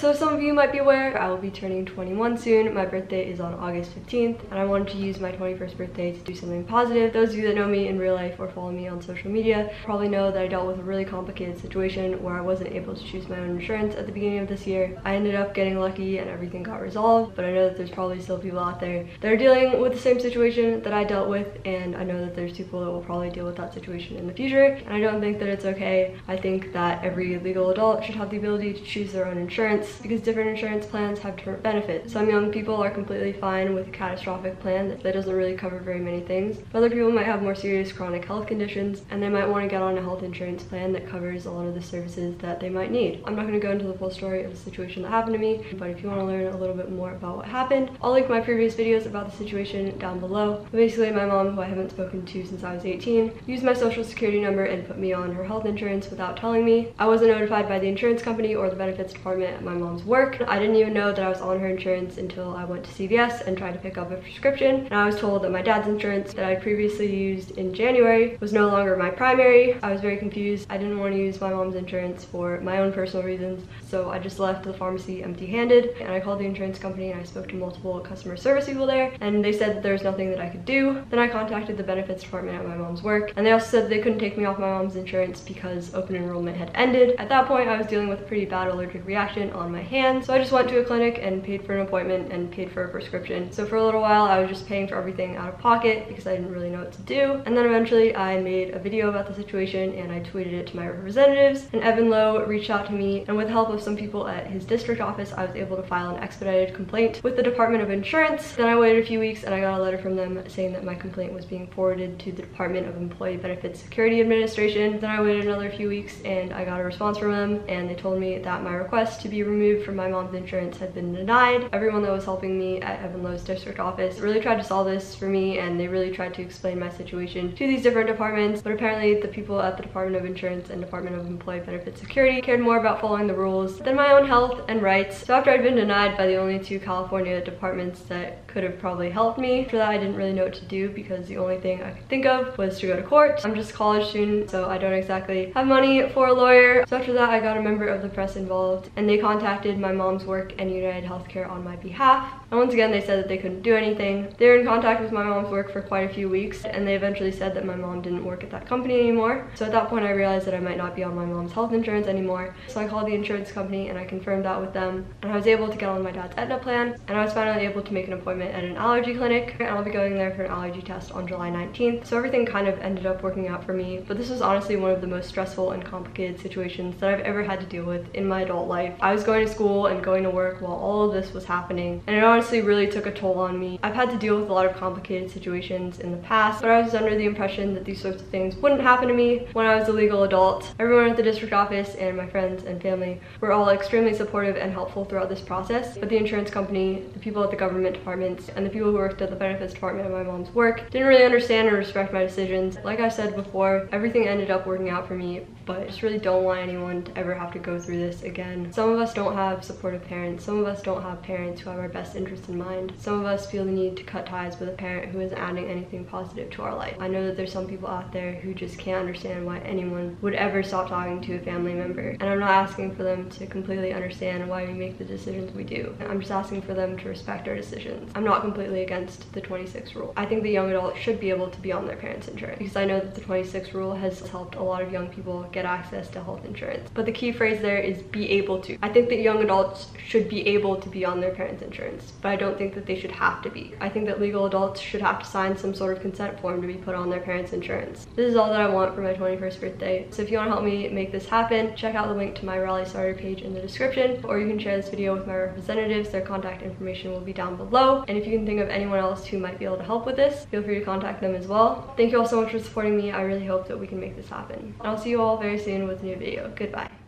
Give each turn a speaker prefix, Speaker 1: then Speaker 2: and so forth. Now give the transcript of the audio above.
Speaker 1: So some of you might be aware, I will be turning 21 soon. My birthday is on August 15th and I wanted to use my 21st birthday to do something positive. Those of you that know me in real life or follow me on social media probably know that I dealt with a really complicated situation where I wasn't able to choose my own insurance at the beginning of this year. I ended up getting lucky and everything got resolved, but I know that there's probably still people out there that are dealing with the same situation that I dealt with and I know that there's people that will probably deal with that situation in the future and I don't think that it's okay. I think that every legal adult should have the ability to choose their own insurance because different insurance plans have different benefits. Some young people are completely fine with a catastrophic plan that doesn't really cover very many things. Other people might have more serious chronic health conditions and they might want to get on a health insurance plan that covers a lot of the services that they might need. I'm not going to go into the full story of the situation that happened to me, but if you want to learn a little bit more about what happened, I'll link my previous videos about the situation down below. But basically, my mom, who I haven't spoken to since I was 18, used my social security number and put me on her health insurance without telling me. I wasn't notified by the insurance company or the benefits department my mom's work. I didn't even know that I was on her insurance until I went to CVS and tried to pick up a prescription. And I was told that my dad's insurance that I previously used in January was no longer my primary. I was very confused. I didn't want to use my mom's insurance for my own personal reasons. So I just left the pharmacy empty handed and I called the insurance company and I spoke to multiple customer service people there and they said that there was nothing that I could do. Then I contacted the benefits department at my mom's work and they also said they couldn't take me off my mom's insurance because open enrollment had ended. At that point, I was dealing with a pretty bad allergic reaction on my hand. So I just went to a clinic and paid for an appointment and paid for a prescription. So for a little while, I was just paying for everything out of pocket because I didn't really know what to do. And then eventually I made a video about the situation and I tweeted it to my representatives and Evan Low reached out to me and with the help of some people at his district office, I was able to file an expedited complaint with the Department of Insurance. Then I waited a few weeks and I got a letter from them saying that my complaint was being forwarded to the Department of Employee Benefits Security Administration. Then I waited another few weeks and I got a response from them and they told me that my request to be removed from my mom's insurance had been denied. Everyone that was helping me at Evan Low's district office really tried to solve this for me and they really tried to explain my situation to these different departments but apparently the people at the Department of Insurance and Department of Employee Benefits Security cared more about following the rules than my own health and rights. So after I'd been denied by the only two California departments that could have probably helped me, after that I didn't really know what to do because the only thing I could think of was to go to court. I'm just a college student so I don't exactly have money for a lawyer. So after that I got a member of the press involved and they contacted my mom's work and United Healthcare on my behalf. And once again, they said that they couldn't do anything. They were in contact with my mom's work for quite a few weeks, and they eventually said that my mom didn't work at that company anymore. So at that point, I realized that I might not be on my mom's health insurance anymore. So I called the insurance company and I confirmed that with them. And I was able to get on my dad's Aetna plan, and I was finally able to make an appointment at an allergy clinic. And I'll be going there for an allergy test on July 19th. So everything kind of ended up working out for me. But this was honestly one of the most stressful and complicated situations that I've ever had to deal with in my adult life. I was going to school and going to work while all of this was happening. And it honestly really took a toll on me. I've had to deal with a lot of complicated situations in the past, but I was under the impression that these sorts of things wouldn't happen to me when I was a legal adult. Everyone at the district office and my friends and family were all extremely supportive and helpful throughout this process, but the insurance company, the people at the government departments, and the people who worked at the benefits department of my mom's work didn't really understand or respect my decisions. Like I said before, everything ended up working out for me, but I just really don't want anyone to ever have to go through this again. Some of us don't have supportive parents. Some of us don't have parents who have our best interest in mind. Some of us feel the need to cut ties with a parent who isn't adding anything positive to our life. I know that there's some people out there who just can't understand why anyone would ever stop talking to a family member. And I'm not asking for them to completely understand why we make the decisions we do. I'm just asking for them to respect our decisions. I'm not completely against the 26 rule. I think the young adult should be able to be on their parents' insurance because I know that the 26 rule has helped a lot of young people get access to health insurance. But the key phrase there is be able to. I think that young adults should be able to be on their parents' insurance, but I don't think that they should have to be. I think that legal adults should have to sign some sort of consent form to be put on their parents' insurance. This is all that I want for my 21st birthday. So if you want to help me make this happen, check out the link to my rally starter page in the description, or you can share this video with my representatives. Their contact information will be down below. And if you can think of anyone else who might be able to help with this, feel free to contact them as well. Thank you all so much for supporting me. I really hope that we can make this happen. And I'll see you all very soon with a new video. Goodbye.